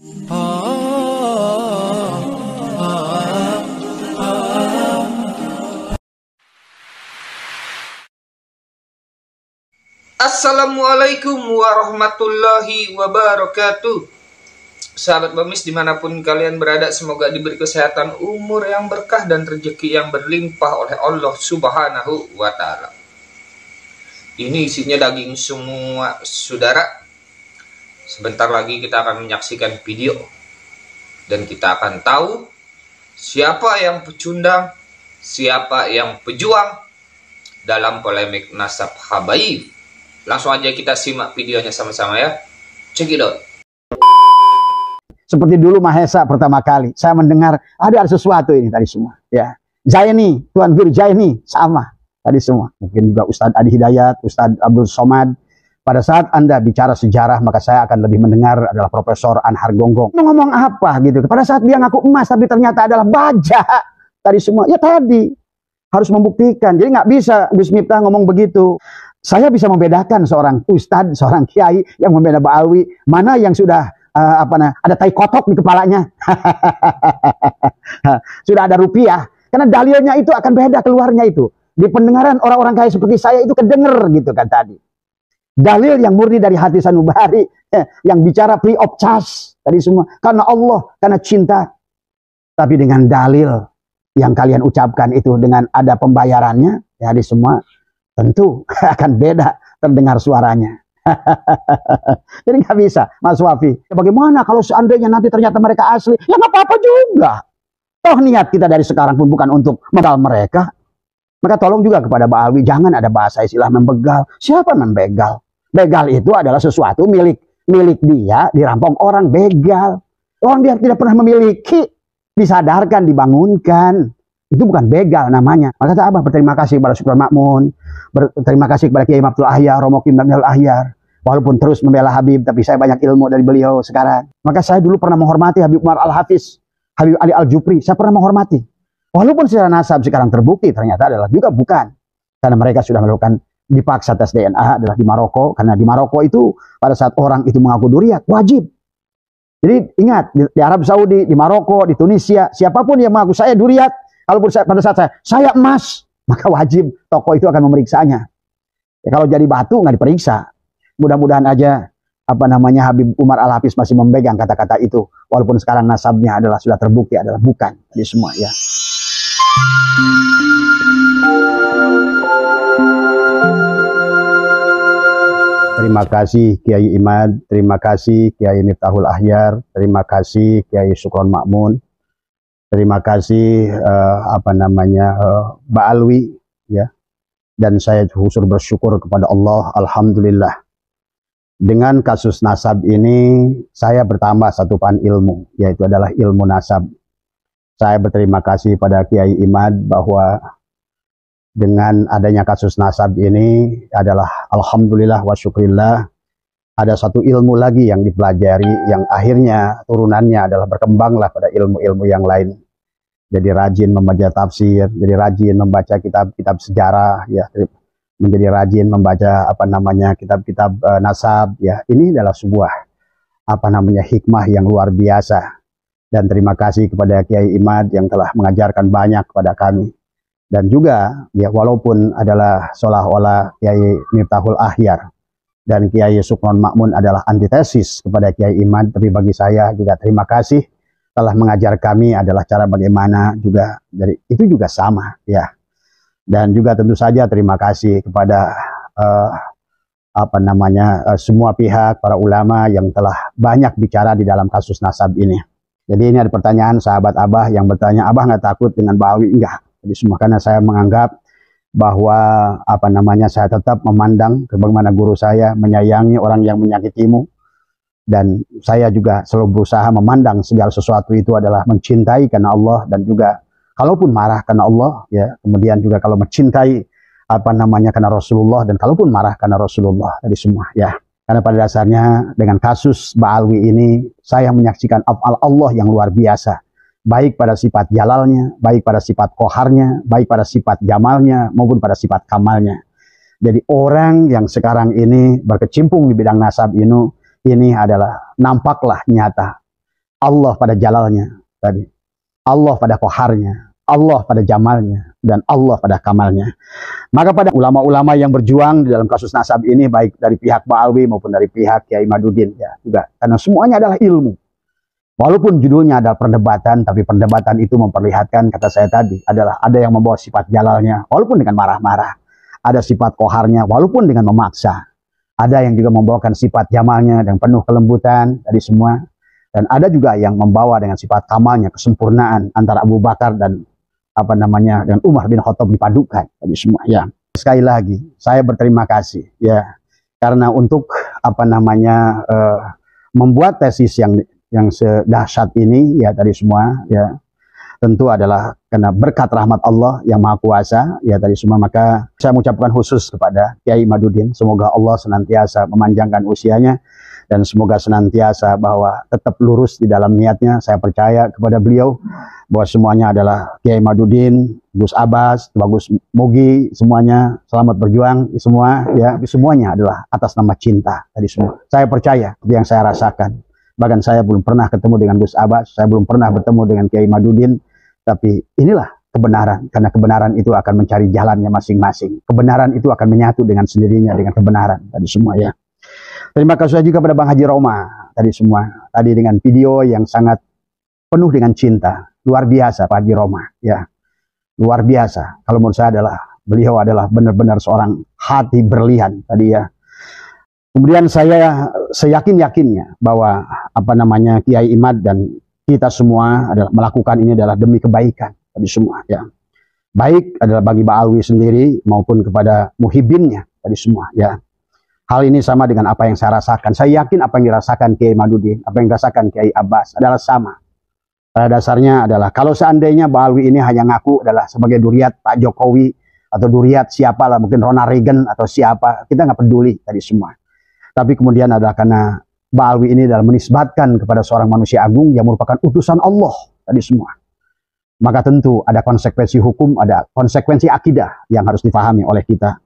Assalamualaikum warahmatullahi wabarakatuh. Sahabat Bamis di mana pun kalian berada Semoga diberi kesehatan umur yang berkah dan rezeki yang berlimpah oleh Allah subhanahu wa ta'ala. Ini isinya daging semua saudara Sebentar lagi kita akan menyaksikan video Dan kita akan tahu Siapa yang pecundang Siapa yang pejuang Dalam polemik nasab habaib Langsung aja kita simak videonya sama-sama ya. Check it out. Seperti dulu Mahesa pertama kali, saya mendengar ada, ada sesuatu ini tadi semua. Ya, Zaini, Tuan Guru Zaini, sama tadi semua. Mungkin juga Ustadz Adi Hidayat, Ustadz Abdul Somad. Pada saat Anda bicara sejarah, maka saya akan lebih mendengar adalah Profesor Anhar Gonggong. Mau ngomong apa gitu. Pada saat dia ngaku emas, tapi ternyata adalah baja. Tadi semua, ya tadi. Harus membuktikan. Jadi nggak bisa Gus Miftah ngomong begitu. Saya bisa membedakan seorang ustadz, seorang kiai yang membela Ba'alwi, mana yang sudah uh, apa nah, ada tai kotok di kepalanya. sudah ada rupiah. Karena dalilnya itu akan beda keluarnya itu. Di pendengaran orang-orang kaya seperti saya itu kedenger gitu kan tadi. Dalil yang murni dari hati sanubari, yang bicara charge tadi semua. Karena Allah, karena cinta. Tapi dengan dalil yang kalian ucapkan itu dengan ada pembayarannya, ya di semua tentu akan beda terdengar suaranya. Jadi nggak bisa, Mas Wafi. Ya bagaimana kalau seandainya nanti ternyata mereka asli? Ya nggak apa-apa juga. Toh niat kita dari sekarang pun bukan untuk modal mereka. Maka tolong juga kepada Mbak Alwi, jangan ada bahasa istilah membegal. Siapa membegal? Begal itu adalah sesuatu milik milik dia dirampok orang begal. Orang dia tidak pernah memiliki, disadarkan, dibangunkan. Itu bukan begal namanya. Maka kata Abah berterima kasih kepada Syukran Makmun. Berterima kasih kepada Kiai Abdul Ahyar, Romo Kim Abdul Ahyar. Walaupun terus membela Habib, tapi saya banyak ilmu dari beliau sekarang. Maka saya dulu pernah menghormati Habib Umar Al-Hafiz, Habib Ali Al-Jupri. Saya pernah menghormati. Walaupun secara nasab sekarang terbukti ternyata adalah juga bukan. Karena mereka sudah melakukan dipaksa tes DNA adalah di Maroko. Karena di Maroko itu pada saat orang itu mengaku duriat, wajib. Jadi ingat, di, Arab Saudi, di Maroko, di Tunisia, siapa pun yang mengaku saya duriat, Kalaupun pada saat saya, saya emas, maka wajib toko itu akan memeriksanya. Ya, kalau jadi batu nggak diperiksa. Mudah-mudahan aja apa namanya Habib Umar Al Hafiz masih memegang kata-kata itu, walaupun sekarang nasabnya adalah sudah terbukti adalah bukan di semua ya. Terima kasih Kiai Imad, terima kasih Kiai Miftahul Ahyar, terima kasih Kiai Sukron Makmun, Terima kasih uh, apa namanya uh, Mbak Alwi ya. Dan saya khusus bersyukur kepada Allah alhamdulillah. Dengan kasus nasab ini saya bertambah satu pan ilmu yaitu adalah ilmu nasab. Saya berterima kasih pada Kiai Imad bahwa dengan adanya kasus nasab ini adalah alhamdulillah wa syukrillah ada satu ilmu lagi yang dipelajari yang akhirnya turunannya adalah berkembanglah pada ilmu-ilmu yang lain jadi rajin membaca tafsir, jadi rajin membaca kitab-kitab sejarah, ya, menjadi rajin membaca apa namanya kitab-kitab uh, nasab, ya. Ini adalah sebuah apa namanya hikmah yang luar biasa. Dan terima kasih kepada Kiai Imad yang telah mengajarkan banyak kepada kami. Dan juga ya walaupun adalah seolah-olah Kiai Miftahul Ahyar dan Kiai Sukron Makmun adalah antitesis kepada Kiai Imad, tapi bagi saya juga terima kasih telah mengajar kami adalah cara bagaimana juga dari itu juga sama ya. Dan juga tentu saja terima kasih kepada uh, apa namanya uh, semua pihak para ulama yang telah banyak bicara di dalam kasus nasab ini. Jadi ini ada pertanyaan sahabat abah yang bertanya abah nggak takut dengan bawi enggak jadi karena saya menganggap bahwa apa namanya saya tetap memandang bagaimana guru saya menyayangi orang yang menyakitimu. Dan saya juga selalu berusaha memandang segala sesuatu itu adalah mencintai karena Allah dan juga kalaupun marah karena Allah ya. Kemudian juga kalau mencintai apa namanya karena Rasulullah dan kalaupun marah karena Rasulullah dari semua ya. Karena pada dasarnya dengan kasus Ba'alwi ini saya menyaksikan afal Allah yang luar biasa baik pada sifat jalalnya baik pada sifat koharnya baik pada sifat jamalnya maupun pada sifat kamalnya jadi orang yang sekarang ini berkecimpung di bidang nasab ini ini adalah nampaklah nyata Allah pada jalalnya tadi. Allah pada koharnya, Allah pada jamalnya, dan Allah pada kamalnya. Maka pada ulama-ulama yang berjuang di dalam kasus nasab ini, baik dari pihak Ba'alwi maupun dari pihak Kiai Madudin, ya juga. Karena semuanya adalah ilmu. Walaupun judulnya ada perdebatan, tapi perdebatan itu memperlihatkan, kata saya tadi, adalah ada yang membawa sifat jalalnya, walaupun dengan marah-marah. Ada sifat koharnya, walaupun dengan memaksa. Ada yang juga membawakan sifat jamalnya dan penuh kelembutan dari semua. Dan ada juga yang membawa dengan sifat kamalnya, kesempurnaan antara Abu Bakar dan apa namanya dengan Umar bin Khattab dipadukan dari semua. Ya, sekali lagi saya berterima kasih ya karena untuk apa namanya uh, membuat tesis yang yang sedahsyat ini ya dari semua ya. Tentu adalah karena berkat rahmat Allah yang maha kuasa ya tadi semua. Maka saya mengucapkan khusus kepada Kiai Madudin semoga Allah senantiasa memanjangkan usianya dan semoga senantiasa bahwa tetap lurus di dalam niatnya. Saya percaya kepada beliau bahwa semuanya adalah Kiai Madudin Gus Abbas Bagus Mugi semuanya. Selamat berjuang semua ya. Semuanya adalah atas nama cinta tadi semua. Saya percaya yang saya rasakan Bahkan saya belum pernah ketemu dengan Gus Abbas, saya belum pernah bertemu dengan Kiai Madudin, tapi inilah kebenaran, karena kebenaran itu akan mencari jalannya masing-masing. Kebenaran itu akan menyatu dengan sendirinya dengan kebenaran tadi semua ya. Terima kasih juga pada Bang Haji Roma tadi semua. Tadi dengan video yang sangat penuh dengan cinta. Luar biasa Pak Haji Roma ya. Luar biasa. Kalau menurut saya adalah beliau adalah benar-benar seorang hati berlian tadi ya Kemudian saya seyakin-yakinnya bahwa apa namanya Kiai Imad dan kita semua adalah melakukan ini adalah demi kebaikan tadi semua ya. Baik adalah bagi Ba'alwi sendiri maupun kepada muhibinnya tadi semua ya. Hal ini sama dengan apa yang saya rasakan. Saya yakin apa yang dirasakan Kiai Madudin, apa yang dirasakan Kiai Abbas adalah sama. Pada dasarnya adalah kalau seandainya Ba'alwi ini hanya ngaku adalah sebagai duriat Pak Jokowi atau duriat siapa lah mungkin Ronald Reagan atau siapa kita nggak peduli tadi semua tapi kemudian adalah karena Ba'alwi ini adalah menisbatkan kepada seorang manusia agung yang merupakan utusan Allah tadi semua. Maka tentu ada konsekuensi hukum, ada konsekuensi akidah yang harus difahami oleh kita.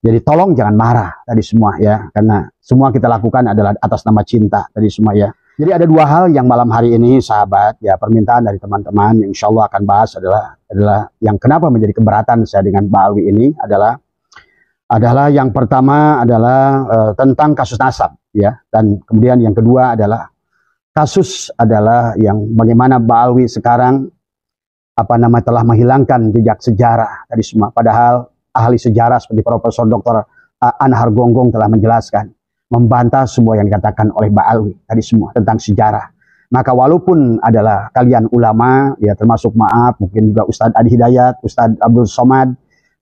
Jadi tolong jangan marah tadi semua ya, karena semua kita lakukan adalah atas nama cinta tadi semua ya. Jadi ada dua hal yang malam hari ini sahabat ya permintaan dari teman-teman yang insya Allah akan bahas adalah adalah yang kenapa menjadi keberatan saya dengan Ba'alwi ini adalah adalah yang pertama adalah uh, tentang kasus nasab ya dan kemudian yang kedua adalah kasus adalah yang bagaimana Ba'alwi sekarang apa nama telah menghilangkan jejak sejarah dari semua padahal ahli sejarah seperti Profesor Dr. Anhar Gonggong telah menjelaskan membantah semua yang dikatakan oleh Ba'alwi tadi semua tentang sejarah maka walaupun adalah kalian ulama ya termasuk maaf mungkin juga Ustadz Adi Hidayat Ustadz Abdul Somad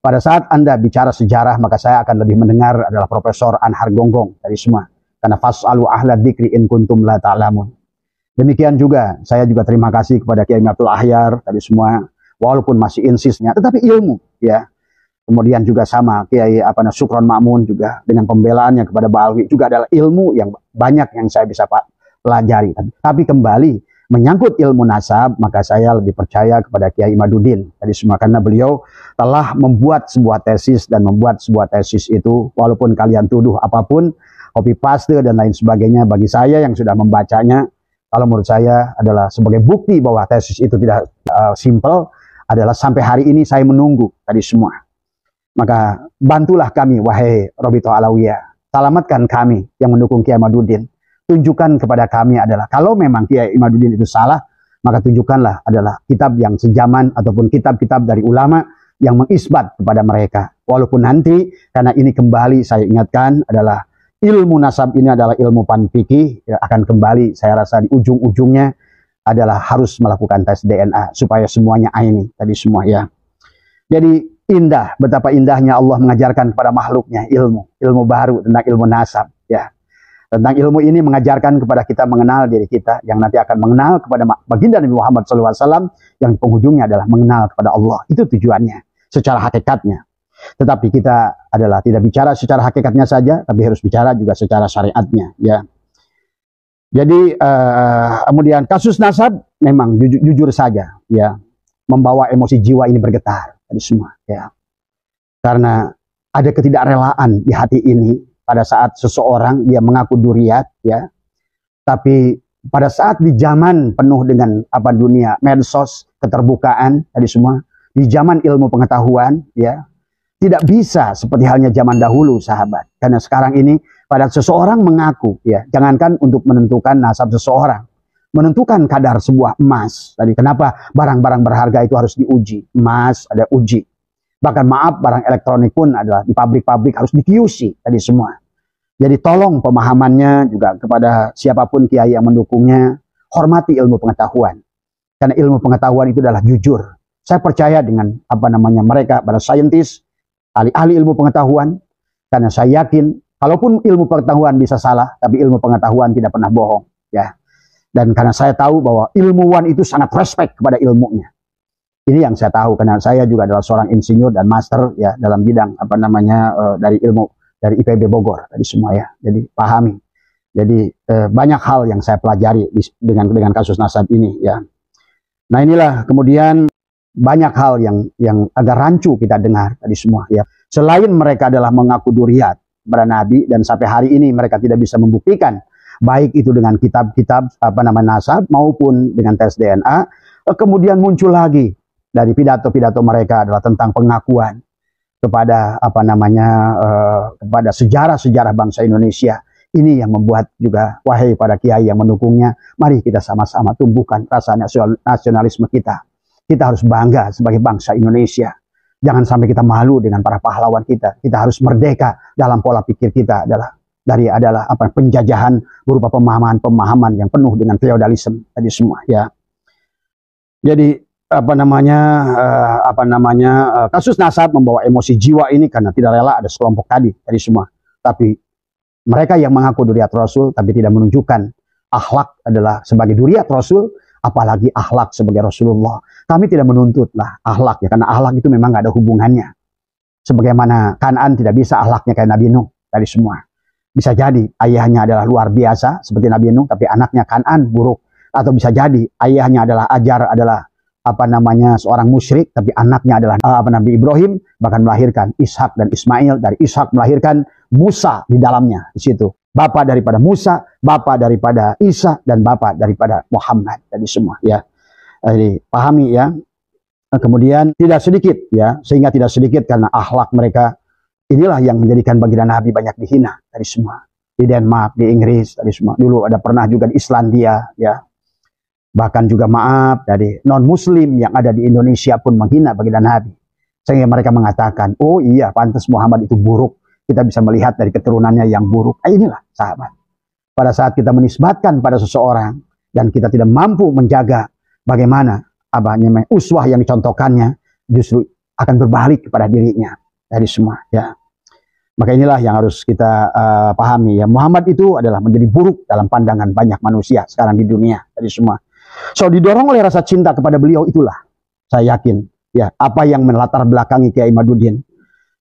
pada saat Anda bicara sejarah, maka saya akan lebih mendengar adalah Profesor Anhar Gonggong dari semua. Karena fas'alu ahla dikri in kuntum la ta'lamun. Demikian juga, saya juga terima kasih kepada Kiai Abdul Ahyar tadi semua. Walaupun masih insisnya, tetapi ilmu ya. Kemudian juga sama Kiai apa Sukron Makmun juga dengan pembelaannya kepada Ba'alwi juga adalah ilmu yang banyak yang saya bisa pelajari. Tapi kembali menyangkut ilmu nasab, maka saya lebih percaya kepada Kiai Madudin. Tadi semua karena beliau telah membuat sebuah tesis dan membuat sebuah tesis itu walaupun kalian tuduh apa pun, copy paste dan lain sebagainya bagi saya yang sudah membacanya kalau menurut saya adalah sebagai bukti bahwa tesis itu tidak uh, simple adalah sampai hari ini saya menunggu tadi semua. Maka bantulah kami wahai Robito Alawiyah. Selamatkan kami yang mendukung Kiai Madudin tunjukkan kepada kami adalah kalau memang Kiai Imaduddin itu salah, maka tunjukkanlah adalah kitab yang sejaman ataupun kitab-kitab dari ulama yang mengisbat kepada mereka. Walaupun nanti karena ini kembali saya ingatkan adalah ilmu nasab ini adalah ilmu pan fikih ya, akan kembali saya rasa di ujung-ujungnya adalah harus melakukan tes DNA supaya semuanya ini tadi semua ya. Jadi indah betapa indahnya Allah mengajarkan kepada makhluknya ilmu, ilmu baru tentang ilmu nasab ya. Tentang ilmu ini mengajarkan kepada kita mengenal diri kita yang nanti akan mengenal kepada baginda Nabi Muhammad SAW yang penghujungnya adalah mengenal kepada Allah. Itu tujuannya secara hakikatnya. Tetapi kita adalah tidak bicara secara hakikatnya saja, tapi harus bicara juga secara syariatnya. Ya. Jadi uh, kemudian kasus nasab memang jujur, jujur saja, ya, membawa emosi jiwa ini bergetar tadi semua, ya. Karena ada ketidakrelaan di hati ini pada saat seseorang dia mengaku duriat ya. Tapi pada saat di zaman penuh dengan apa dunia medsos keterbukaan tadi semua di zaman ilmu pengetahuan ya tidak bisa seperti halnya zaman dahulu sahabat. Karena sekarang ini pada seseorang mengaku ya. Jangankan untuk menentukan nasab seseorang. Menentukan kadar sebuah emas. Tadi kenapa barang-barang berharga itu harus diuji? Emas ada uji bahkan maaf barang elektronik pun adalah di pabrik-pabrik harus dikiusi tadi semua jadi tolong pemahamannya juga kepada siapa pun kiai yang mendukungnya, hormati ilmu pengetahuan. Karena ilmu pengetahuan itu adalah jujur. Saya percaya dengan apa namanya mereka para saintis, ahli-ahli ilmu pengetahuan, karena saya yakin kalaupun ilmu pengetahuan bisa salah, tapi ilmu pengetahuan tidak pernah bohong, ya. Dan karena saya tahu bahwa ilmuwan itu sangat respect kepada ilmunya. Ini yang saya tahu karena saya juga adalah seorang insinyur dan master ya dalam bidang apa namanya uh, dari ilmu dari IPB Bogor tadi semua ya. Jadi pahami. Jadi eh, banyak hal yang saya pelajari di, dengan dengan kasus nasab ini ya. Nah inilah kemudian banyak hal yang yang agak rancu kita dengar tadi semua ya. Selain mereka adalah mengaku duriat kepada Nabi dan sampai hari ini mereka tidak bisa membuktikan baik itu dengan kitab-kitab apa nama nasab maupun dengan tes DNA. Eh, kemudian muncul lagi dari pidato-pidato mereka adalah tentang pengakuan kepada apa namanya uh, kepada sejarah-sejarah bangsa Indonesia. Ini yang membuat juga wahai para kiai yang mendukungnya mari kita sama-sama tumbuhkan rasa nasionalisme kita. Kita harus bangga sebagai bangsa Indonesia. Jangan sampai kita malu dengan para pahlawan kita. Kita harus merdeka dalam pola pikir kita adalah dari adalah apa penjajahan berupa pemahaman-pemahaman yang penuh dengan feodalisme tadi semua ya. Jadi apa namanya uh, apa namanya uh, kasus nasab membawa emosi jiwa ini karena tidak rela ada sekelompok tadi dari semua. Tapi mereka yang mengaku duriat rasul tapi tidak menunjukkan akhlak adalah sebagai duriat rasul apalagi akhlak sebagai Rasulullah. Kami tidak menuntut lah akhlak ya karena akhlak itu memang gak ada hubungannya. Sebagaimana Kanan tidak bisa akhlaknya kayak Nabi Nuh dari semua. Bisa jadi ayahnya adalah luar biasa seperti Nabi Nuh tapi anaknya Kanan buruk. Atau bisa jadi ayahnya adalah ajar adalah apa namanya seorang musyrik tapi anaknya adalah uh, apa Nabi Ibrahim bahkan melahirkan Ishak dan Ismail. Dari Ishak melahirkan Musa di dalamnya di situ. Bapak daripada Musa bapak daripada Isa dan bapak daripada Muhammad. Tadi semua ya. Jadi pahami ya. Nah, kemudian tidak sedikit ya. Sehingga tidak sedikit karena akhlak mereka. Inilah yang menjadikan baginda Nabi banyak dihina. Dari semua. Di Denmark di Inggris dari semua. Dulu ada pernah juga di Islandia ya Bahkan juga maaf dari non-muslim yang ada di Indonesia pun menghina baginda Nabi. Sehingga mereka mengatakan, oh iya pantas Muhammad itu buruk. Kita bisa melihat dari keturunannya yang buruk. Eh, inilah sahabat. Pada saat kita menisbatkan pada seseorang dan kita tidak mampu menjaga bagaimana abahnya uswah yang dicontohkannya justru akan berbalik kepada dirinya dari semua ya. Maka inilah yang harus kita uh, pahami ya. Muhammad itu adalah menjadi buruk dalam pandangan banyak manusia sekarang di dunia dari semua. So didorong oleh rasa cinta kepada beliau itulah saya yakin ya apa yang melatar belakangi Kiai Madudin.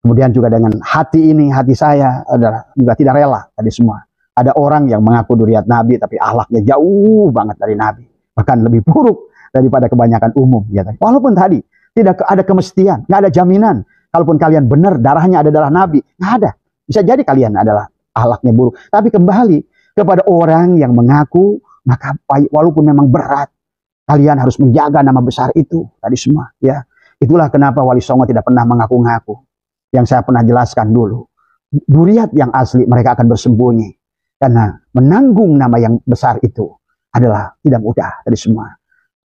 Kemudian juga dengan hati ini, hati saya adalah juga tidak rela tadi semua. Ada orang yang mengaku duriat Nabi tapi ahlaknya jauh banget dari Nabi. Bahkan lebih buruk daripada kebanyakan umum. Ya. Walaupun tadi tidak ada kemestian, nggak ada jaminan. Kalaupun kalian benar darahnya ada darah Nabi, nggak ada. Bisa jadi kalian adalah ahlaknya buruk. Tapi kembali kepada orang yang mengaku maka walaupun memang berat, kalian harus menjaga nama besar itu tadi semua. Ya, itulah kenapa Wali Songo tidak pernah mengaku-ngaku. Yang saya pernah jelaskan dulu, duriat yang asli mereka akan bersembunyi karena menanggung nama yang besar itu adalah tidak mudah tadi semua.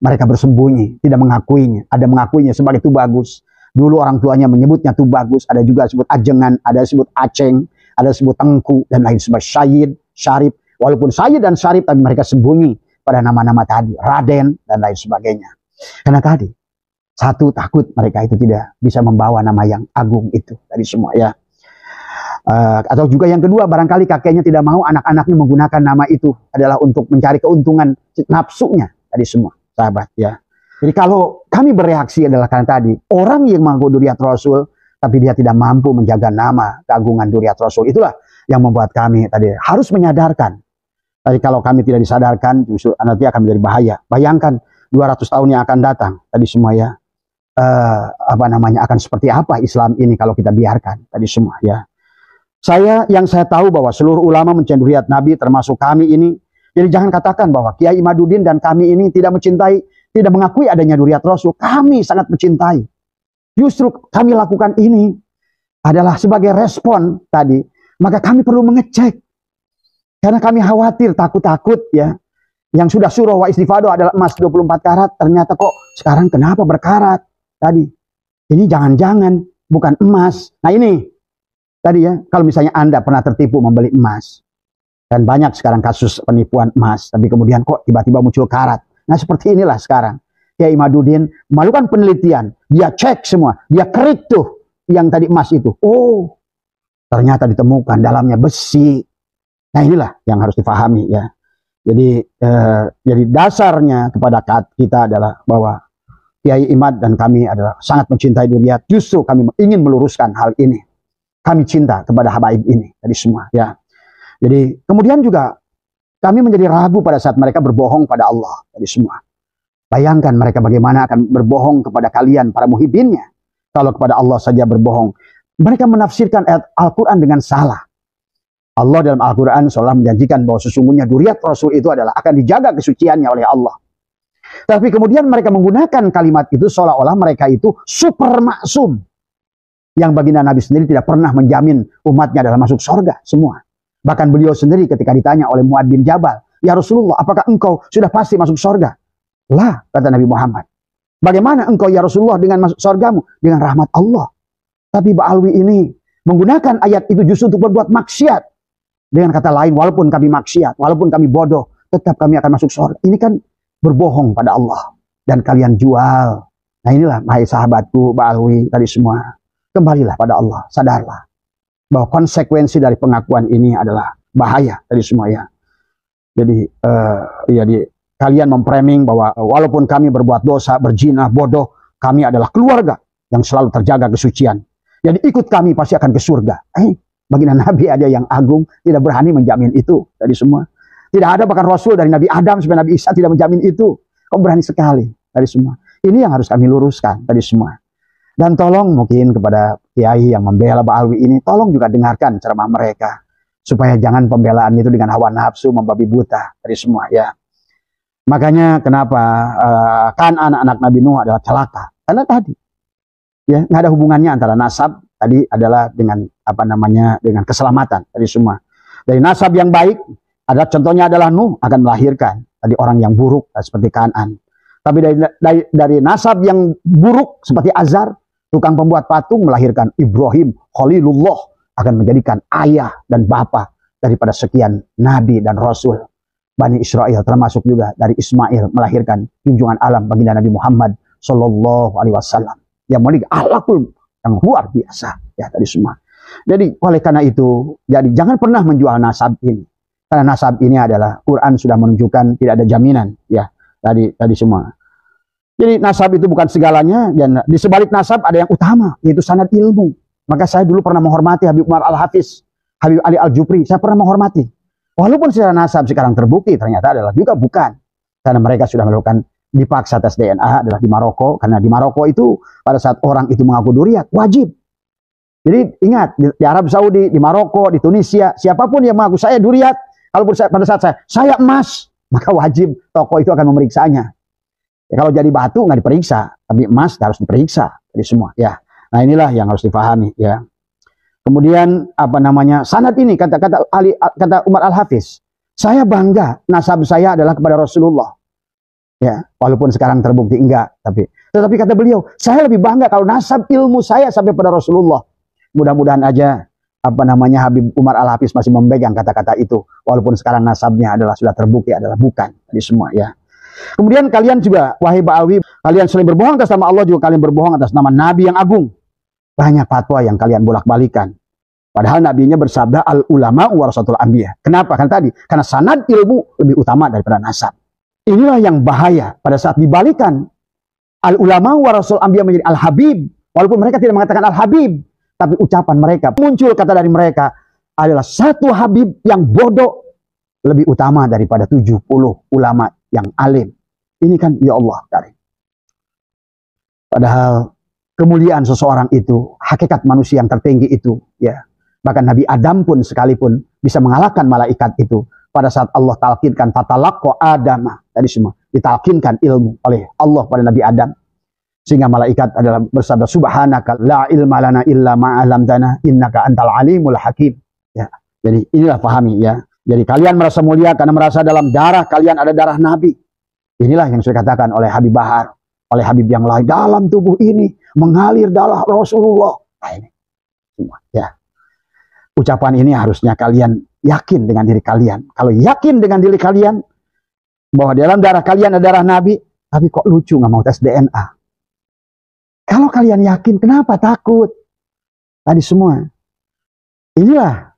Mereka bersembunyi, tidak mengakuinya. Ada mengakuinya sebagai itu bagus. Dulu orang tuanya menyebutnya itu bagus. Ada juga sebut ajengan, ada sebut aceng, ada sebut tengku, dan lain sebagainya. Syahid, syarif. Walaupun saya dan Syarif tapi mereka sembunyi pada nama-nama tadi, Raden dan lain sebagainya. Karena tadi satu takut mereka itu tidak bisa membawa nama yang agung itu dari semua ya. Uh, atau juga yang kedua barangkali kakeknya tidak mau anak-anaknya menggunakan nama itu adalah untuk mencari keuntungan nafsunya tadi semua sahabat ya. Jadi kalau kami bereaksi adalah karena tadi orang yang mengaku duriat Rasul tapi dia tidak mampu menjaga nama keagungan duriat Rasul itulah yang membuat kami tadi harus menyadarkan tapi kalau kami tidak disadarkan justru nanti akan menjadi bahaya. Bayangkan 200 tahun yang akan datang tadi semua ya. Uh, apa namanya akan seperti apa Islam ini kalau kita biarkan tadi semua ya. Saya yang saya tahu bahwa seluruh ulama mencenduriat Nabi termasuk kami ini Jadi jangan katakan bahwa Kiai Imaduddin dan kami ini tidak mencintai, tidak mengakui adanya duriat Rasul. Kami sangat mencintai. Justru kami lakukan ini adalah sebagai respon tadi. Maka kami perlu mengecek. Karena kami khawatir, takut-takut ya. Yang sudah suruh wa istifado adalah emas 24 karat. Ternyata kok sekarang kenapa berkarat tadi. Ini jangan-jangan bukan emas. Nah ini tadi ya, kalau misalnya Anda pernah tertipu membeli emas. Dan banyak sekarang kasus penipuan emas. Tapi kemudian kok tiba-tiba muncul karat. Nah seperti inilah sekarang. Kiai Madudin melakukan penelitian. Dia cek semua. Dia kerik tuh yang tadi emas itu. Oh ternyata ditemukan dalamnya besi. Nah inilah yang harus difahami ya. Jadi eh, jadi dasarnya kepada kita adalah bahwa Kiai Imad dan kami adalah sangat mencintai dunia. Justru kami ingin meluruskan hal ini. Kami cinta kepada habaib ini dari semua ya. Jadi kemudian juga kami menjadi ragu pada saat mereka berbohong pada Allah dari semua. Bayangkan mereka bagaimana akan berbohong kepada kalian para muhibinnya. Kalau kepada Allah saja berbohong. Mereka menafsirkan ayat Al-Quran dengan salah. Allah dalam Al-Quran seolah menjanjikan bahwa sesungguhnya duriat Rasul itu adalah akan dijaga kesuciannya oleh Allah. Tapi kemudian mereka menggunakan kalimat itu seolah-olah mereka itu super maksum. Yang baginda Nabi sendiri tidak pernah menjamin umatnya dalam masuk sorga semua. Bahkan beliau sendiri ketika ditanya oleh Muad bin Jabal, Ya Rasulullah, apakah engkau sudah pasti masuk sorga? Lah, kata Nabi Muhammad. Bagaimana engkau ya Rasulullah dengan masuk sorgamu? Dengan rahmat Allah. Tapi Ba'alwi ini menggunakan ayat itu justru untuk berbuat maksiat. Dengan kata lain, walaupun kami maksiat, walaupun kami bodoh, tetap kami akan masuk sorga. Ini kan berbohong pada Allah. Dan kalian jual. Nah inilah, hai sahabatku, Ba'alwi, tadi semua. Kembalilah pada Allah, sadarlah bahwa konsekuensi dari pengakuan ini adalah bahaya dari semua ya. Jadi uh, ya di kalian memframing bahwa uh, walaupun kami berbuat dosa, berjinah, bodoh, kami adalah keluarga yang selalu terjaga kesucian. Jadi ikut kami pasti akan ke surga. Eh, baginda Nabi ada yang agung tidak berani menjamin itu dari semua. Tidak ada bahkan Rasul dari Nabi Adam sampai Nabi Isa tidak menjamin itu. Kau berani sekali dari semua. Ini yang harus kami luruskan dari semua. Dan tolong mungkin kepada kiai yang membela Ba'alwi ini, tolong juga dengarkan ceramah mereka. Supaya jangan pembelaan itu dengan hawa nafsu membabi buta dari semua ya. Makanya kenapa uh, kan anak-anak Nabi Nuh adalah celaka? Karena tadi ya nggak ada hubungannya antara nasab tadi adalah dengan apa namanya dengan keselamatan dari semua. Dari nasab yang baik ada contohnya adalah Nuh akan melahirkan tadi orang yang buruk seperti Kanan. Tapi dari, dari dari nasab yang buruk seperti Azar Tukang pembuat patung melahirkan Ibrahim Khalilullah akan menjadikan ayah dan bapak daripada sekian nabi dan rasul. Bani Israel termasuk juga dari Ismail melahirkan junjungan alam baginda Nabi Muhammad Sallallahu Alaihi Wasallam yang memiliki akhlakul yang luar biasa ya tadi semua. Jadi oleh karena itu, jadi jangan pernah menjual nasab ini. Karena nasab ini adalah Quran sudah menunjukkan tidak ada jaminan ya tadi tadi semua. Jadi nasab itu bukan segalanya dan di sebalik nasab ada yang utama yaitu sanad ilmu. Maka saya dulu pernah menghormati Habib Umar Al-Hafiz, Habib Ali Al-Jupri, saya pernah menghormati. Walaupun secara nasab sekarang terbukti ternyata adalah juga bukan. Karena mereka sudah melakukan dipaksa tes DNA adalah di Maroko karena di Maroko itu pada saat orang itu mengaku duriat wajib. Jadi ingat di, Arab Saudi, di Maroko, di Tunisia, siapa pun yang mengaku saya duriat, kalau pada saat saya saya emas, maka wajib toko itu akan memeriksanya. Ya, kalau jadi batu nggak diperiksa, tapi emas harus diperiksa. Jadi semua ya. Nah inilah yang harus difahami ya. Kemudian apa namanya sanad ini kata kata Ali kata Umar Al Hafiz, saya bangga nasab saya adalah kepada Rasulullah. Ya, walaupun sekarang terbukti enggak, tapi tetapi kata beliau, saya lebih bangga kalau nasab ilmu saya sampai pada Rasulullah. Mudah-mudahan aja apa namanya Habib Umar Al Hafiz masih memegang kata-kata itu, walaupun sekarang nasabnya adalah sudah terbukti adalah bukan di semua ya. Kemudian kalian juga, wahai Ba'awi, kalian selain berbohong atas nama Allah, juga kalian berbohong atas nama Nabi yang agung. Banyak fatwa yang kalian bolak-balikan. Padahal nabinya bersabda al ulama warasatul anbiya. Kenapa? Kan tadi karena sanad ilmu lebih utama daripada nasab. Inilah yang bahaya pada saat dibalikan al ulama warasul anbiya menjadi al habib. Walaupun mereka tidak mengatakan al habib, tapi ucapan mereka muncul kata dari mereka adalah satu habib yang bodoh lebih utama daripada 70 ulama yang alim. Ini kan ya Allah karim. Padahal kemuliaan seseorang itu, hakikat manusia yang tertinggi itu, ya. Bahkan Nabi Adam pun sekalipun bisa mengalahkan malaikat itu. Pada saat Allah talkinkan fatalaqqa Adam tadi semua ditalkinkan ilmu oleh Allah pada Nabi Adam. Sehingga malaikat adalah bersabda subhanaka la ilma lana illa ma 'allamtana innaka antal alimul hakim. Ya jadi inilah pahami ya. Jadi kalian merasa mulia karena merasa dalam darah kalian ada darah nabi. Inilah yang saya katakan oleh Habib Bahar oleh Habib yang lain dalam tubuh ini mengalir darah Rasulullah. Nah ini. Ya. Ucapan ini harusnya kalian yakin dengan diri kalian. Kalau yakin dengan diri kalian bahwa dalam darah kalian ada darah Nabi, tapi kok lucu nggak mau tes DNA? Kalau kalian yakin, kenapa takut? Tadi semua. Inilah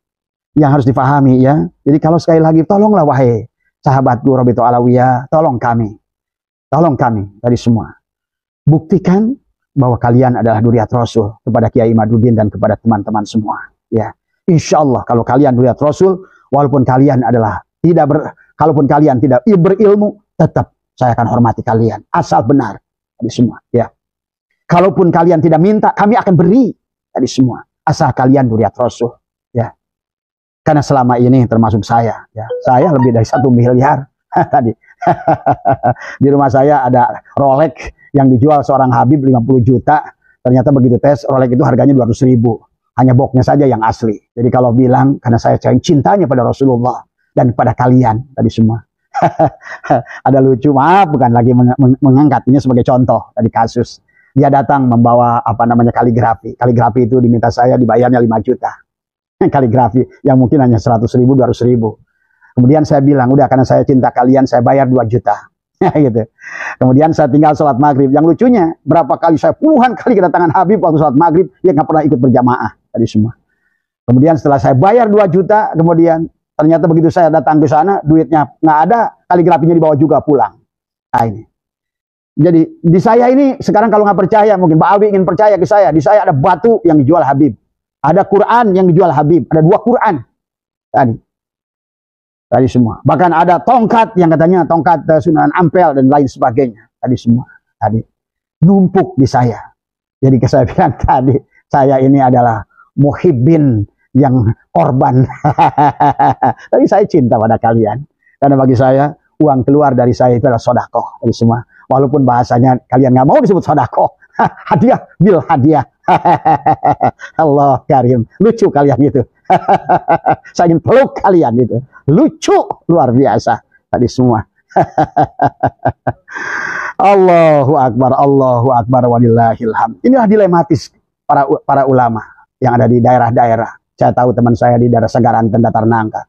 yang harus difahami ya. Jadi kalau sekali lagi, tolonglah wahai sahabatku Robito Alawiyah, tolong kami. Tolong kami tadi semua. Buktikan bahwa kalian adalah duriat Rasul kepada Kiai Madudin dan kepada teman-teman semua. Ya, Insya Allah kalau kalian melihat Rasul, walaupun kalian adalah tidak ber, kalaupun kalian tidak berilmu, tetap saya akan hormati kalian. Asal benar. Tadi semua. Ya. Kalaupun kalian tidak minta, kami akan beri. Tadi semua. Asal kalian melihat Rasul. Ya. Karena selama ini termasuk saya. Ya. Saya lebih dari satu miliar. Tadi. Di rumah saya ada Rolex yang dijual seorang Habib 50 juta. Ternyata begitu tes, Rolex itu harganya 200 ribu hanya boknya saja yang asli. Jadi kalau bilang karena saya cintanya pada Rasulullah dan pada kalian tadi semua. Ada lucu, maaf bukan lagi meng mengangkat ini sebagai contoh dari kasus. Dia datang membawa apa namanya kaligrafi. Kaligrafi itu diminta saya dibayarnya 5 juta. kaligrafi yang mungkin hanya 100 ribu, 200 ribu. Kemudian saya bilang, udah karena saya cinta kalian, saya bayar 2 juta. gitu. Kemudian saya tinggal sholat maghrib. Yang lucunya, berapa kali saya puluhan kali kedatangan Habib waktu sholat maghrib, dia nggak pernah ikut berjamaah tadi semua. Kemudian setelah saya bayar 2 juta, kemudian ternyata begitu saya datang ke sana, duitnya nggak ada, kaligrafinya dibawa juga pulang. Nah ini. Jadi di saya ini sekarang kalau nggak percaya, mungkin Pak Alwi ingin percaya ke saya, di saya ada batu yang dijual Habib. Ada Quran yang dijual Habib, ada dua Quran. Tadi. Tadi semua. Bahkan ada tongkat yang katanya tongkat uh, Sunan Ampel dan lain sebagainya. Tadi semua. Tadi. Numpuk di saya. Jadi saya bilang tadi, saya ini adalah muhibbin yang korban. Tapi saya cinta pada kalian. Karena bagi saya, uang keluar dari saya itu adalah sodakoh. Dari semua. Walaupun bahasanya kalian nggak mau disebut sodakoh. hadiah, bil hadiah. Allah karim. Lucu kalian gitu. saya ingin peluk kalian gitu. Lucu luar biasa. Tadi semua. Allahu Akbar, Allahu Akbar walillahilham. Inilah dilematis para para ulama yang ada di daerah-daerah. Saya tahu teman saya di daerah Segaran Datar Nangka.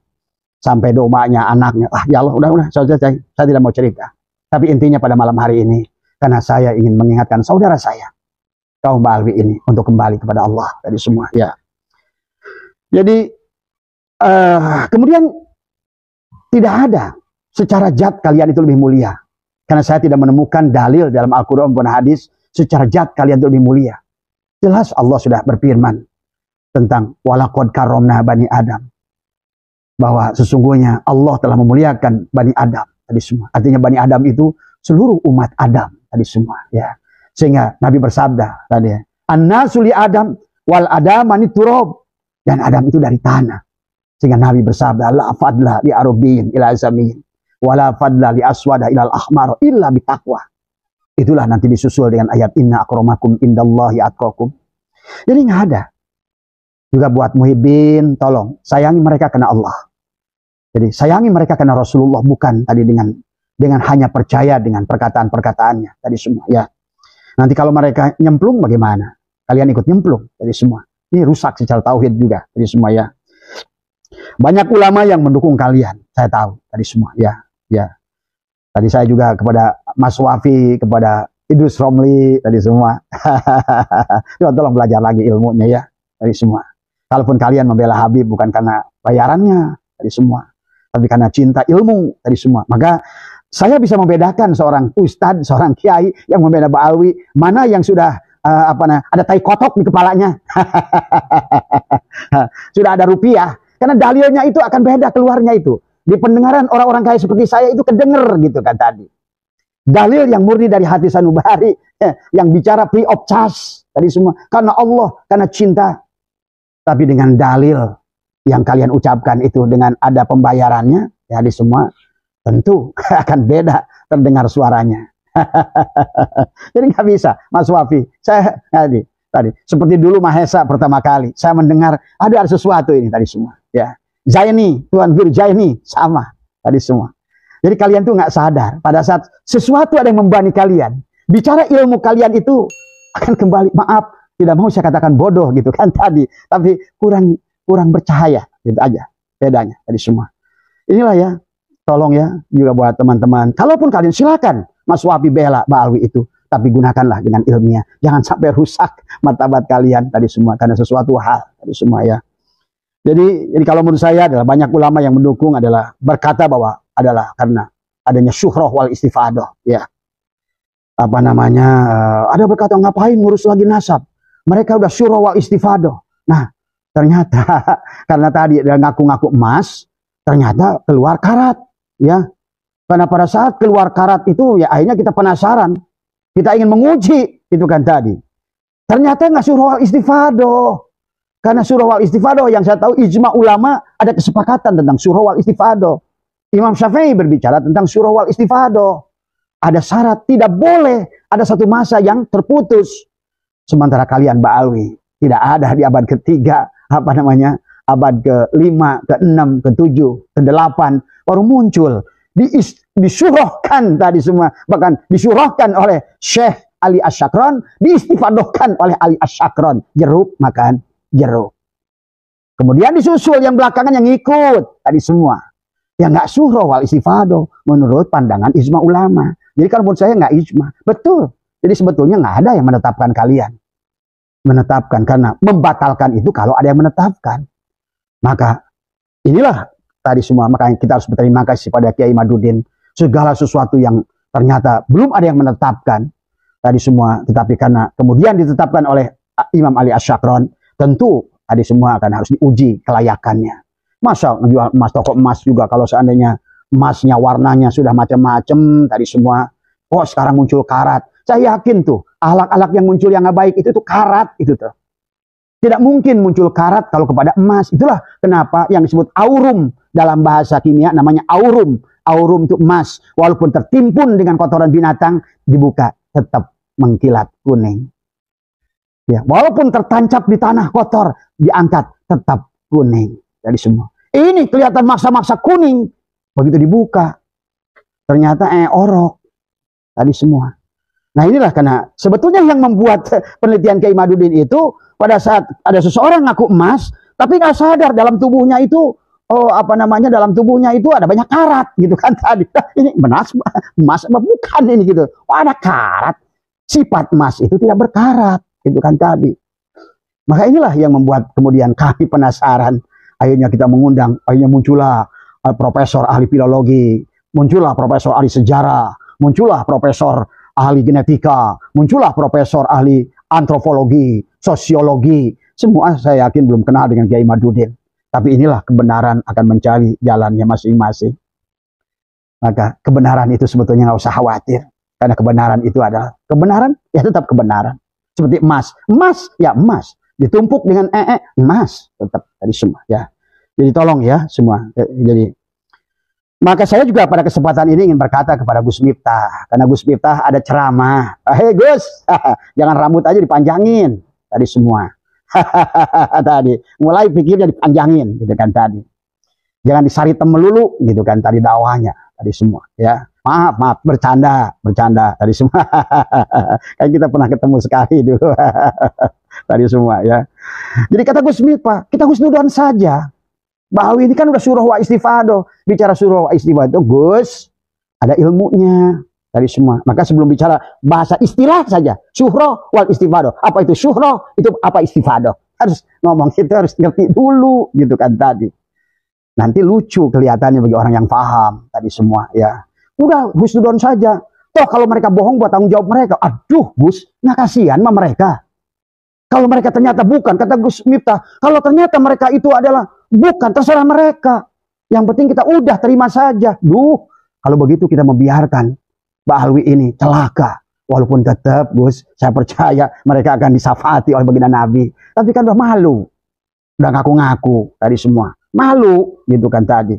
Sampai domanya, anaknya. Ah ya Allah, udah, udah, saya, saya, tidak mau cerita. Tapi intinya pada malam hari ini, karena saya ingin mengingatkan saudara saya, kaum Balwi ini, untuk kembali kepada Allah dari semua. Ya. Jadi, uh, kemudian tidak ada secara jat kalian itu lebih mulia. Karena saya tidak menemukan dalil dalam Al-Quran hadis secara jat kalian itu lebih mulia. Jelas Allah sudah berfirman tentang walakod karomna bani Adam. Bahwa sesungguhnya Allah telah memuliakan bani Adam tadi semua. Artinya bani Adam itu seluruh umat Adam tadi semua ya. Sehingga Nabi bersabda tadi ya, An-nasuli Adam wal Adam turab dan Adam itu dari tanah. Sehingga Nabi bersabda la fadla li arubin ila zamin wala fadla li aswada ilal ahmar illa bitaqwa. Itulah nanti disusul dengan ayat inna akramakum indallahi atqakum. Jadi nggak ada juga buat muhibin, tolong sayangi mereka karena Allah. Jadi sayangi mereka karena Rasulullah bukan tadi dengan dengan hanya percaya dengan perkataan-perkataannya tadi semua ya. Nanti kalau mereka nyemplung bagaimana? Kalian ikut nyemplung tadi semua. Ini rusak secara tauhid juga tadi semua ya. Banyak ulama yang mendukung kalian, saya tahu tadi semua ya. Ya. Tadi saya juga kepada Mas Wafi, kepada Idus Romli tadi semua. Tolong belajar lagi ilmunya ya tadi semua. Kalaupun kalian membela Habib bukan karena bayarannya dari semua, tapi karena cinta ilmu dari semua. Maka saya bisa membedakan seorang ustadz, seorang kiai yang membela Ba'alwi, mana yang sudah uh, apa nah, ada tai kotok di kepalanya. sudah ada rupiah. Karena dalilnya itu akan beda keluarnya itu. Di pendengaran orang-orang kaya seperti saya itu kedenger gitu kan tadi. Dalil yang murni dari hati sanubari, yang bicara free of charge tadi semua. Karena Allah, karena cinta, tapi dengan dalil yang kalian ucapkan itu dengan ada pembayarannya, ya di semua tentu akan beda terdengar suaranya. Jadi nggak bisa, Mas Wafi. Saya tadi, tadi seperti dulu Mahesa pertama kali, saya mendengar ada ada sesuatu ini tadi semua. Ya, Zaini, Tuan Guru Zaini sama tadi semua. Jadi kalian tuh nggak sadar pada saat sesuatu ada yang membani kalian, bicara ilmu kalian itu akan kembali. Maaf, tidak mau saya katakan bodoh gitu kan tadi, tapi kurang kurang bercahaya gitu aja bedanya tadi semua. Inilah ya, tolong ya juga buat teman-teman. Kalaupun kalian silakan Mas Wabi bela Alwi itu, tapi gunakanlah dengan ilmiah. Jangan sampai rusak martabat kalian tadi semua karena sesuatu hal tadi semua ya. Jadi, jadi kalau menurut saya adalah banyak ulama yang mendukung adalah berkata bahwa adalah karena adanya syuhroh wal istifadoh ya. Apa namanya? Uh, ada berkata ngapain ngurus lagi nasab? Mereka udah syuhroh wal istifadoh. Nah, ternyata karena tadi dia ngaku-ngaku emas, ternyata keluar karat ya karena pada saat keluar karat itu ya akhirnya kita penasaran. Kita ingin menguji itu kan tadi. Ternyata nggak surah wal istifadoh. Karena surah wal istifadoh yang saya tahu ijma ulama ada kesepakatan tentang surah wal istifadoh. Imam Syafi'i berbicara tentang surah wal istifadoh. Ada syarat tidak boleh ada satu masa yang terputus. Sementara kalian Ba'alwi tidak ada di abad ketiga apa namanya abad ke-5, ke-6, ke-7, ke-8 baru muncul di, disurahkan tadi semua bahkan disurahkan oleh Syekh Ali Asyakron diistifadohkan oleh Ali Asyakron. Jeruk makan jeruk. Kemudian disusul yang belakangan yang ikut tadi semua. Yang nggak surah wal istifadoh menurut pandangan ijma ulama. Jadi kalau menurut saya nggak ijma. Betul jadi sebetulnya nggak ada yang menetapkan kalian menetapkan karena membatalkan itu kalau ada yang menetapkan maka inilah tadi semua. Makanya kita harus berterima kasih pada Kiai Madudin. Segala sesuatu yang ternyata belum ada yang menetapkan tadi semua. Tetapi karena kemudian ditetapkan oleh Imam Ali Asyakron, tentu tadi semua akan harus diuji kelayakannya. Masa jual emas toko emas juga kalau seandainya emasnya warnanya sudah macam-macam tadi semua. Oh sekarang muncul karat. Saya yakin tuh alat-alat yang muncul yang nggak baik itu tuh karat itu tuh. Tidak mungkin muncul karat kalau kepada emas. Itulah kenapa yang disebut aurum dalam bahasa kimia namanya aurum. Aurum itu emas. Walaupun tertimbun dengan kotoran binatang, dibuka tetap mengkilat kuning. Ya, walaupun tertancap di tanah kotor, diangkat tetap kuning. Jadi semua. Ini kelihatan maksa-maksa kuning. Begitu dibuka, ternyata eh orok. Tadi semua. Nah inilah karena sebetulnya yang membuat penelitian Kiai Madudin itu pada saat ada seseorang ngaku emas, tapi nggak sadar dalam tubuhnya itu oh apa namanya dalam tubuhnya itu ada banyak karat gitu kan tadi. Ini emas emas bukan ini gitu. Oh ada karat. Sifat emas itu tidak berkarat gitu kan tadi. Maka inilah yang membuat kemudian kami penasaran. Akhirnya kita mengundang akhirnya muncullah uh, profesor ahli filologi muncullah profesor ahli sejarah muncullah profesor ahli genetika, muncullah profesor ahli antropologi, sosiologi. Semua saya yakin belum kenal dengan Kiai Madudin. Tapi inilah kebenaran akan mencari jalannya masing-masing. Maka kebenaran itu sebetulnya nggak usah khawatir. Karena kebenaran itu adalah kebenaran, ya tetap kebenaran. Seperti emas. Emas, ya emas. Ditumpuk dengan ee, emas. Tetap tadi semua ya. Jadi tolong ya semua. Jadi maka saya juga pada kesempatan ini ingin berkata kepada Gus Miftah. Karena Gus Miftah ada ceramah. Hei Gus, jangan rambut aja dipanjangin. Tadi semua. tadi. Mulai pikirnya dipanjangin gitu kan tadi. Jangan disaritem melulu gitu kan tadi dakwahnya. Tadi semua ya. Maaf, maaf, bercanda, bercanda tadi semua. kan kita pernah ketemu sekali dulu. tadi semua ya. Jadi kata Gus Miftah, kita husnudan saja bahwa ini kan udah surah wa istifado. Bicara surah wa istifado, Gus, ada ilmunya dari semua. Maka sebelum bicara bahasa istilah saja, surah wal istifado. Apa itu surah? Itu apa istifado? Harus ngomong itu harus ngerti dulu gitu kan tadi. Nanti lucu kelihatannya bagi orang yang paham tadi semua ya. Udah husnudon saja. Toh kalau mereka bohong buat tanggung jawab mereka. Aduh Gus, nggak kasihan sama mereka. Kalau mereka ternyata bukan, kata Gus Miftah, kalau ternyata mereka itu adalah Bukan, terserah mereka. Yang penting kita udah terima saja. Duh, kalau begitu kita membiarkan Mbak Alwi ini celaka. Walaupun tetap, Gus, saya percaya mereka akan disafati oleh baginda Nabi. Tapi kan udah malu. Udah ngaku-ngaku tadi semua. Malu, gitu kan tadi.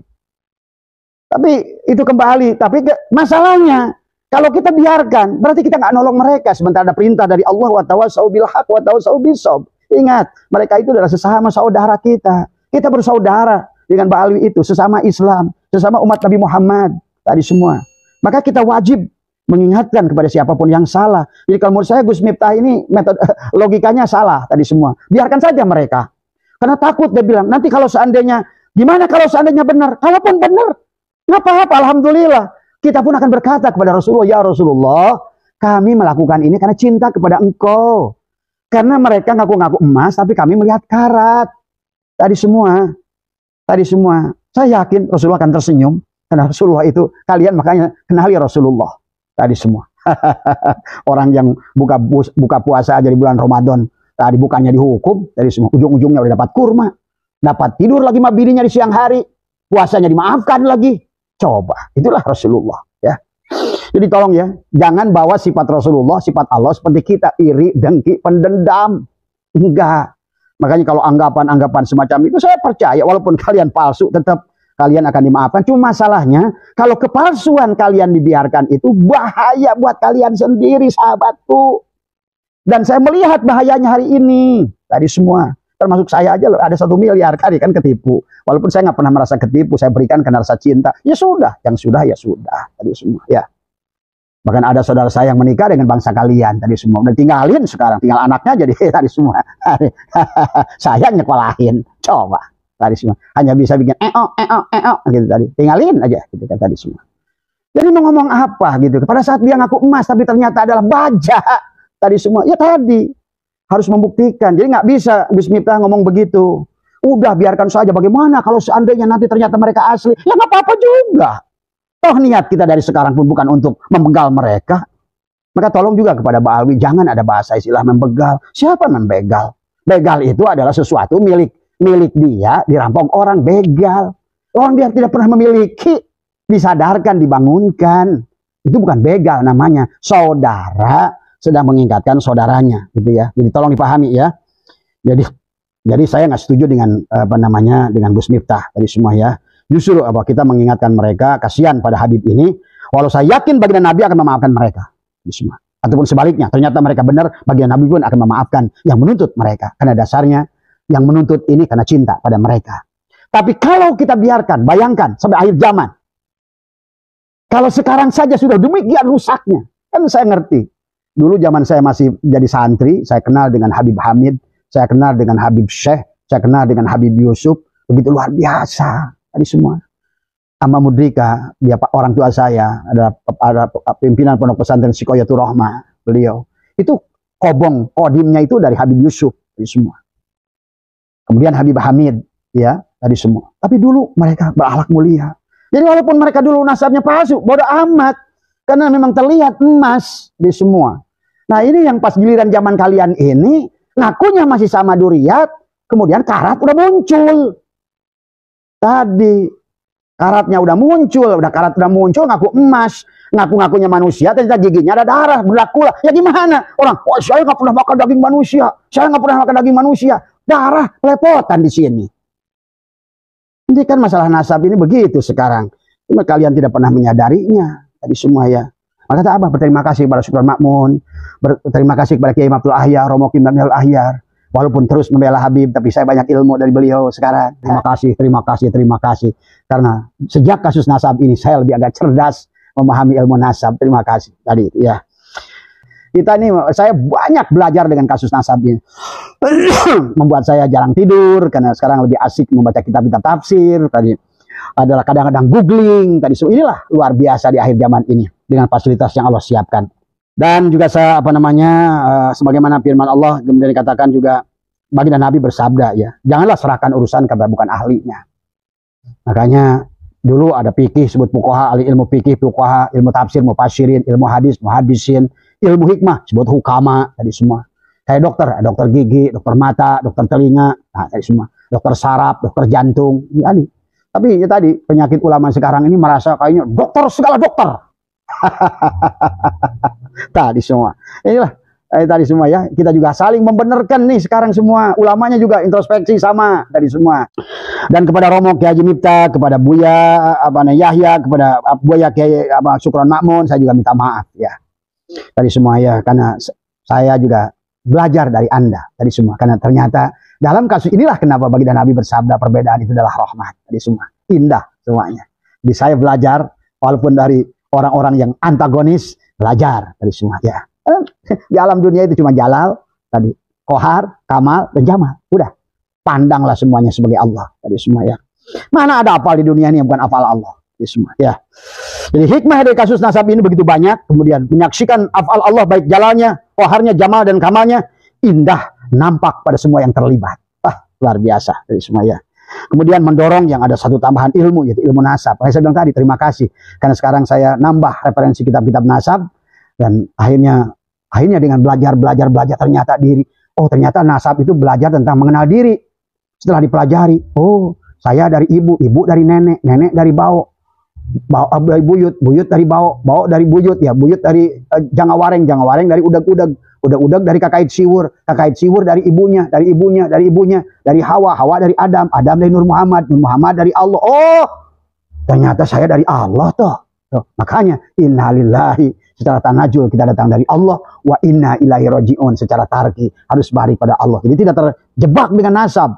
Tapi itu kembali. Tapi masalahnya kalau kita biarkan, berarti kita nggak nolong mereka. Sementara ada perintah dari Allah wa tawasau bil haq wa tawasau bisob. Ingat, mereka itu adalah sesama saudara kita. Kita bersaudara dengan Ba'alwi itu, sesama Islam, sesama umat Nabi Muhammad. Tadi semua. Maka kita wajib mengingatkan kepada siapa pun yang salah. Jadi kalau menurut saya Gus Miftah ini metode logikanya salah tadi semua. Biarkan saja mereka. Karena takut dia bilang, nanti kalau seandainya gimana kalau seandainya benar? Kalaupun benar, nggak apa-apa, alhamdulillah. Kita pun akan berkata kepada Rasulullah, ya Rasulullah, kami melakukan ini karena cinta kepada engkau. Karena mereka ngaku-ngaku emas, tapi kami melihat karat. Tadi semua, tadi semua. Saya yakin Rasulullah akan tersenyum. Karena Rasulullah itu, kalian makanya kenali Rasulullah. Tadi semua. Orang yang buka buka puasa aja di bulan Ramadan, tadi bukannya dihukum, tadi semua ujung-ujungnya udah dapat kurma, dapat tidur lagi sama bininya di siang hari, puasanya dimaafkan lagi. Coba, itulah Rasulullah ya. Jadi tolong ya, jangan bawa sifat Rasulullah, sifat Allah seperti kita iri, dengki, pendendam. Enggak. Makanya kalau anggapan-anggapan semacam itu saya percaya walaupun kalian palsu tetap kalian akan dimaafkan. Cuma masalahnya kalau kepalsuan kalian dibiarkan itu bahaya buat kalian sendiri sahabatku. Dan saya melihat bahayanya hari ini. Tadi semua termasuk saya aja loh ada satu miliar kali kan ketipu. Walaupun saya nggak pernah merasa ketipu saya berikan karena rasa cinta. Ya sudah yang sudah ya sudah tadi semua ya. Bahkan ada saudara saya yang menikah dengan bangsa kalian tadi semua. Udah tinggalin sekarang tinggal anaknya jadi tadi semua. Saya nyekolahin coba tadi semua. Hanya bisa bikin eh oh eh oh eh oh gitu tadi. Tinggalin aja gitu kan tadi semua. Jadi mau ngomong apa gitu? Pada saat dia ngaku emas tapi ternyata adalah baja tadi semua. Ya tadi harus membuktikan. Jadi nggak bisa Gus Miftah ngomong begitu. Udah biarkan saja bagaimana kalau seandainya nanti ternyata mereka asli. Ya nggak apa-apa juga. Toh niat kita dari sekarang pun bukan untuk membegal mereka. Maka tolong juga kepada Mbak Alwi, jangan ada bahasa istilah membegal. Siapa membegal? Begal itu adalah sesuatu milik milik dia, dirampok orang begal. Orang dia tidak pernah memiliki, disadarkan, dibangunkan. Itu bukan begal namanya. Saudara sedang mengingatkan saudaranya gitu ya. Jadi tolong dipahami ya. Jadi jadi saya nggak setuju dengan apa namanya dengan Gus Miftah tadi semua ya. Justru apa kita mengingatkan mereka kasihan pada Habib ini. Walau saya yakin baginda Nabi akan memaafkan mereka semua. Ataupun sebaliknya, ternyata mereka benar, baginda Nabi pun akan memaafkan yang menuntut mereka. Karena dasarnya yang menuntut ini karena cinta pada mereka. Tapi kalau kita biarkan, bayangkan sampai akhir zaman. Kalau sekarang saja sudah demikian rusaknya. Kan saya ngerti. Dulu zaman saya masih jadi santri, saya kenal dengan Habib Hamid, saya kenal dengan Habib Syekh, saya kenal dengan Habib Yusuf, begitu luar biasa tadi semua. Amma Mudrika, dia orang tua saya, adalah ada pimpinan pondok pesantren Sikoyatul Rahmah, beliau. Itu kobong, kodimnya itu dari Habib Yusuf, tadi semua. Kemudian Habib Hamid, ya, tadi semua. Tapi dulu mereka berakhlak mulia. Jadi walaupun mereka dulu nasabnya palsu, bodoh amat. Karena memang terlihat emas di semua. Nah ini yang pas giliran zaman kalian ini, ngakunya masih sama duriat, kemudian karat udah muncul. Tadi karatnya udah muncul, udah karat udah muncul, ngaku emas, ngaku-ngakunya manusia, ternyata giginya ada darah, berlaku lah. Ya gimana? Orang, oh saya nggak pernah makan daging manusia, saya nggak pernah makan daging manusia, darah lepotan di sini. Ini kan masalah nasab ini begitu sekarang. Cuma kalian tidak pernah menyadarinya tadi semua ya. Maka kata apa? Berterima kasih kepada Sultan Makmun, berterima kasih kepada Kiai Abdul Ahyar, Romo Kim dan Ahyar. Walaupun terus membela Habib, tapi saya banyak ilmu dari beliau sekarang. Terima kasih, terima kasih, terima kasih. Karena sejak kasus nasab ini saya lebih agak cerdas memahami ilmu nasab. Terima kasih tadi ya. Kita ini saya banyak belajar dengan kasus nasab ini. Membuat saya jarang tidur karena sekarang lebih asik membaca kitab-kitab tafsir tadi adalah kadang-kadang googling tadi inilah luar biasa di akhir zaman ini dengan fasilitas yang Allah siapkan. Dan juga saya apa namanya uh, sebagaimana firman Allah kemudian dikatakan juga baginda Nabi bersabda ya janganlah serahkan urusan kepada bukan ahlinya. Makanya dulu ada fikih sebut fuqaha ahli ilmu fikih fuqaha ilmu tafsir mufasirin ilmu hadis muhadisin ilmu hikmah sebut hukama tadi semua. Kayak dokter dokter gigi dokter mata dokter telinga nah tadi semua. Dokter saraf dokter jantung ini tapi ya tadi penyakit ulama sekarang ini merasa kayaknya dokter segala dokter. tadi semua. Inilah eh, tadi semua ya. Kita juga saling membenarkan nih sekarang semua. Ulamanya juga introspeksi sama tadi semua. Dan kepada Romo Kiai Haji Mipta kepada Buya apa namanya Yahya kepada Buya Kiai apa Sukron Makmun saya juga minta maaf ya. Tadi semua ya karena saya juga belajar dari Anda tadi semua. Karena ternyata dalam kasus inilah kenapa bagi dan Nabi bersabda perbedaan itu adalah rahmat tadi semua. Indah semuanya. Jadi saya belajar walaupun dari orang-orang yang antagonis belajar dari semua ya di alam dunia itu cuma Jalal, tadi Kohar, Kamal, dan Jamal. Udah. Pandanglah semuanya sebagai Allah. Tadi semua ya. Mana ada apal di dunia ini yang bukan apal Allah. Tadi semua ya. Jadi hikmah dari kasus nasab ini begitu banyak. Kemudian menyaksikan afal Allah baik jalannya, koharnya, jamal, dan kamalnya. Indah nampak pada semua yang terlibat. Ah, luar biasa. Tadi semua ya. Kemudian mendorong yang ada satu tambahan ilmu yaitu ilmu nasab. Saya bilang tadi terima kasih. Karena sekarang saya nambah referensi kitab-kitab nasab dan akhirnya akhirnya dengan belajar belajar belajar ternyata diri oh ternyata nasab itu belajar tentang mengenal diri. Setelah dipelajari oh saya dari ibu ibu dari nenek nenek dari bau bau eh, dari buyut buyut dari bau bau dari buyut ya buyut dari uh, jangawareng jangawareng dari udag-udag udag-udag dari kakait siwur kakait siwur dari ibunya dari ibunya dari ibunya dari hawa hawa dari adam adam dari nur muhammad nur muhammad dari allah. Oh ternyata saya dari allah toh, toh. makanya innalillahi secara tanajul kita datang dari Allah wa inna ilahi rojiun secara tarki harus balik pada Allah. Jadi tidak terjebak dengan nasab.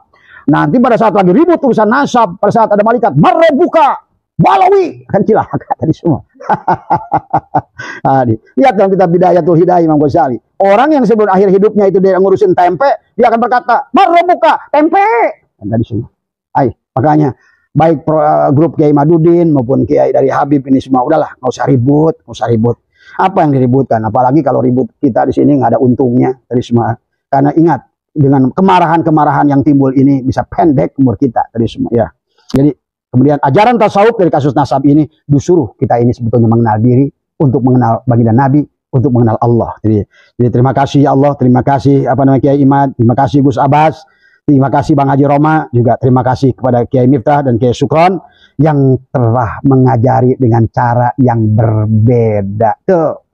Nanti pada saat lagi ribut urusan nasab pada saat ada malaikat buka balawi kan cilaka tadi semua Adi. lihat dalam kitab bidayatul hidayah Imam Ghazali orang yang sebelum akhir hidupnya itu dia ngurusin tempe dia akan berkata buka tempe kan tadi semua ay makanya baik pro, uh, grup Kiai Madudin maupun Kiai dari Habib ini semua udahlah nggak usah ribut nggak usah ribut apa yang diributkan? Apalagi kalau ribut kita di sini nggak ada untungnya dari semua. Karena ingat dengan kemarahan-kemarahan yang timbul ini bisa pendek umur kita dari semua ya. Jadi kemudian ajaran tasawuf dari kasus nasab ini disuruh kita ini sebetulnya mengenal diri untuk mengenal baginda Nabi untuk mengenal Allah. Jadi, jadi terima kasih ya Allah, terima kasih apa namanya Kiai Imad, terima kasih Gus Abbas, terima kasih Bang Haji Roma, juga terima kasih kepada Kiai Miftah dan Kiai Sukron yang telah mengajari dengan cara yang berbeda. Tuh.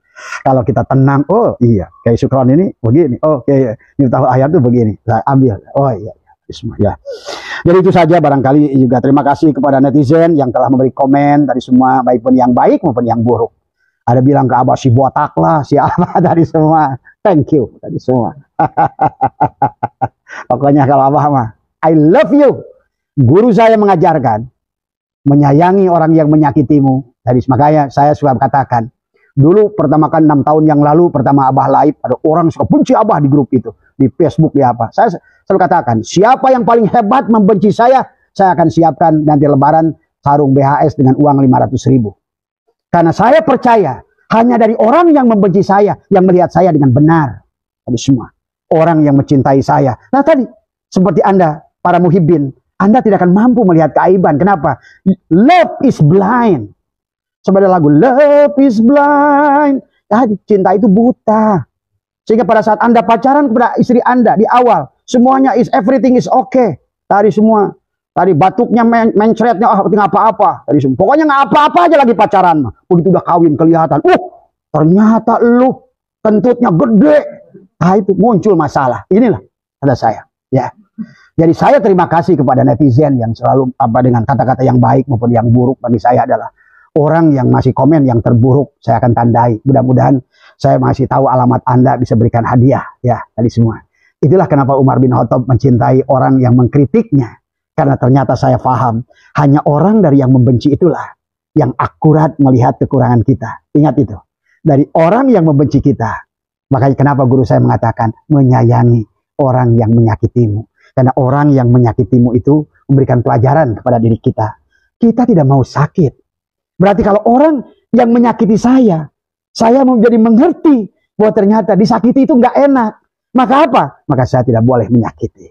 Kalau kita tenang, oh iya, kayak Sukron ini begini, oh kayak tahu ayat tuh begini, saya ambil, oh iya, iya. Bismillah. Ya. Jadi itu saja barangkali juga terima kasih kepada netizen yang telah memberi komen dari semua baik pun yang baik maupun yang buruk. Ada bilang ke Abah si botak lah, si apa dari semua. Thank you dari semua. Pokoknya kalau Abah mah, I love you. Guru saya mengajarkan, menyayangi orang yang menyakitimu. Dari makanya saya suka katakan, dulu pertama kan enam tahun yang lalu pertama Abah Laib ada orang suka benci Abah di grup itu di Facebook di apa. Saya selalu katakan, siapa yang paling hebat membenci saya, saya akan siapkan nanti lebaran sarung BHS dengan uang 500 ribu. Karena saya percaya hanya dari orang yang membenci saya yang melihat saya dengan benar. Tadi semua orang yang mencintai saya. Nah tadi seperti Anda para muhibbin anda tidak akan mampu melihat keaiban. Kenapa? Love is blind. Sebenarnya lagu Love is blind. Ya, cinta itu buta. Sehingga pada saat Anda pacaran kepada istri Anda di awal, semuanya is everything is okay. Tadi semua, tadi batuknya, men mencretnya, oh, tinggal apa-apa. Tadi semua. Pokoknya nggak apa-apa aja lagi pacaran. Begitu udah kawin kelihatan, uh, ternyata lu kentutnya gede. Nah itu muncul masalah. Inilah ada saya. Ya. Jadi saya terima kasih kepada netizen yang selalu apa dengan kata-kata yang baik maupun yang buruk bagi saya adalah orang yang masih komen yang terburuk saya akan tandai. Mudah-mudahan saya masih tahu alamat Anda bisa berikan hadiah ya tadi semua. Itulah kenapa Umar bin Khattab mencintai orang yang mengkritiknya. Karena ternyata saya paham hanya orang dari yang membenci itulah yang akurat melihat kekurangan kita. Ingat itu. Dari orang yang membenci kita. Makanya kenapa guru saya mengatakan menyayangi orang yang menyakitimu. Karena orang yang menyakitimu itu memberikan pelajaran kepada diri kita. Kita tidak mau sakit. Berarti kalau orang yang menyakiti saya, saya menjadi mengerti bahwa ternyata disakiti itu nggak enak. Maka apa? Maka saya tidak boleh menyakiti.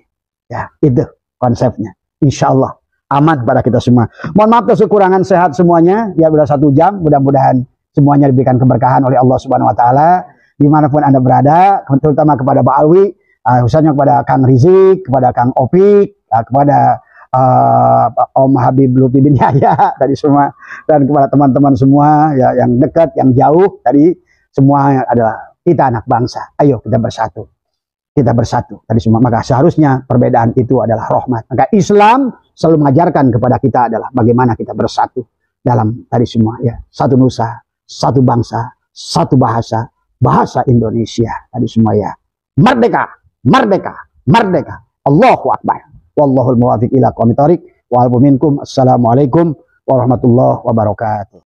Ya, itu konsepnya. Insya Allah aman pada kita semua. Mohon maaf atas sehat semuanya. Ya sudah satu jam. Mudah-mudahan semuanya diberikan keberkahan oleh Allah Subhanahu Wa Taala di mana pun anda berada, terutama kepada Pak Alwi uh, khususnya kepada Kang Rizik, kepada Kang Opik, uh, kepada uh, Om Habib Lutfi bin Yahya tadi semua dan kepada teman-teman semua ya yang dekat, yang jauh tadi semua adalah kita anak bangsa. Ayo kita bersatu. Kita bersatu tadi semua. Maka seharusnya perbedaan itu adalah rahmat. Maka Islam selalu mengajarkan kepada kita adalah bagaimana kita bersatu dalam tadi semua ya. Satu nusa, satu bangsa, satu bahasa, bahasa Indonesia tadi semua ya. Merdeka, merdeka, merdeka. Allahu Akbar. Wallahul muwafiq ila minkum. Assalamualaikum warahmatullahi wabarakatuh.